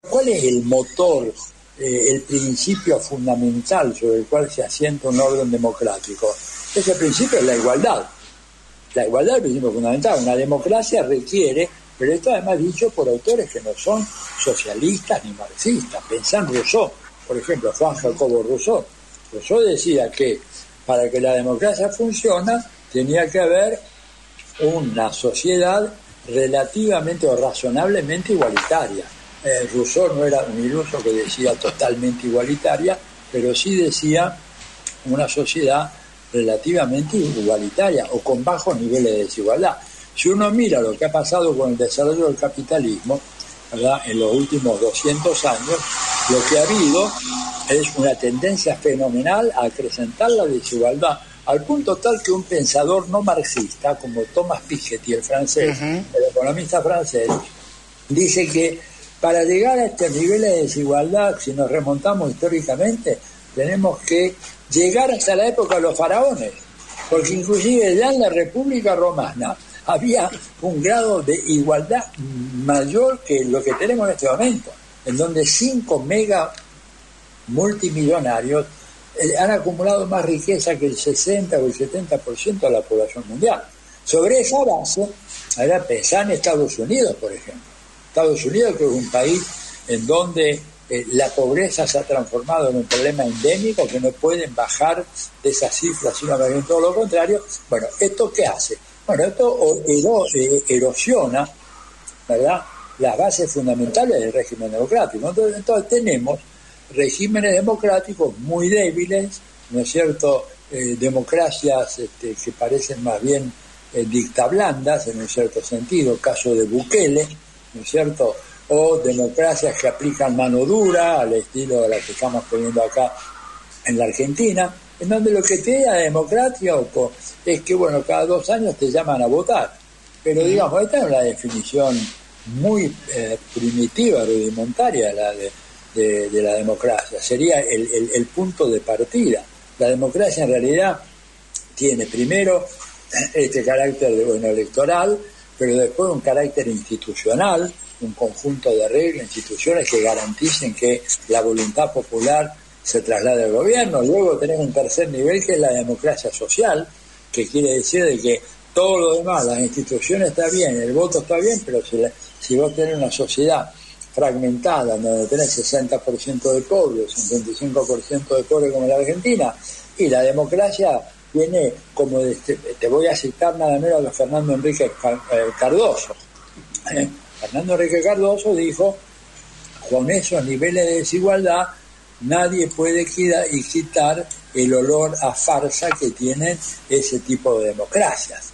¿Cuál es el motor, eh, el principio fundamental sobre el cual se asienta un orden democrático? Ese principio es la igualdad. La igualdad es el principio fundamental. Una democracia requiere, pero esto además dicho por autores que no son socialistas ni marxistas. Pensá en Rousseau, por ejemplo, Juan Jacobo Rousseau. Rousseau decía que para que la democracia funcione tenía que haber una sociedad relativamente o razonablemente igualitaria eh, Rousseau no era un iluso que decía totalmente igualitaria, pero sí decía una sociedad relativamente igualitaria o con bajos niveles de desigualdad. Si uno mira lo que ha pasado con el desarrollo del capitalismo, ¿verdad? en los últimos 200 años, lo que ha habido es una tendencia fenomenal a acrecentar la desigualdad, al punto tal que un pensador no marxista, como Thomas Piketty, el francés, el economista francés, dice que para llegar a este nivel de desigualdad, si nos remontamos históricamente, tenemos que llegar hasta la época de los faraones, porque inclusive ya en la República Romana había un grado de igualdad mayor que lo que tenemos en este momento, en donde cinco mega multimillonarios eh, han acumulado más riqueza que el 60 o el 70% de la población mundial. Sobre esa base, ahora pensar en Estados Unidos, por ejemplo Estados Unidos, que es un país en donde eh, la pobreza se ha transformado en un problema endémico que no pueden bajar de esas cifras, sino más bien todo lo contrario. Bueno, ¿esto qué hace? Bueno, esto eh, erosiona, ¿verdad?, las bases fundamentales del régimen democrático. Entonces, tenemos regímenes democráticos muy débiles, ¿no es cierto?, eh, democracias este, que parecen más bien dictablandas en un cierto sentido, caso de Bukele, ¿no es cierto? O democracias que aplican mano dura, al estilo de la que estamos poniendo acá en la Argentina, en donde lo que te da democracia es que, bueno, cada dos años te llaman a votar. Pero, digamos, esta es la definición muy eh, primitiva, rudimentaria de la, de, la democracia. Sería el, el punto de partida. La democracia en realidad tiene primero este carácter de, bueno, electoral, pero después un carácter institucional, un conjunto de reglas, instituciones que garanticen que la voluntad popular se traslade al gobierno. Luego tenemos un tercer nivel que es la democracia social, que quiere decir de que todo lo demás, las instituciones está bien, el voto está bien, pero si, si vos tenés una sociedad fragmentada, donde tenés 60% de pobres, 55% de pobres como la Argentina, y la democracia viene como te voy a citar nada menos a Fernando Enrique eh, Cardoso. Eh, Fernando Enrique Cardoso dijo, con esos niveles de desigualdad nadie puede quitar el olor a farsa que tienen ese tipo de democracias.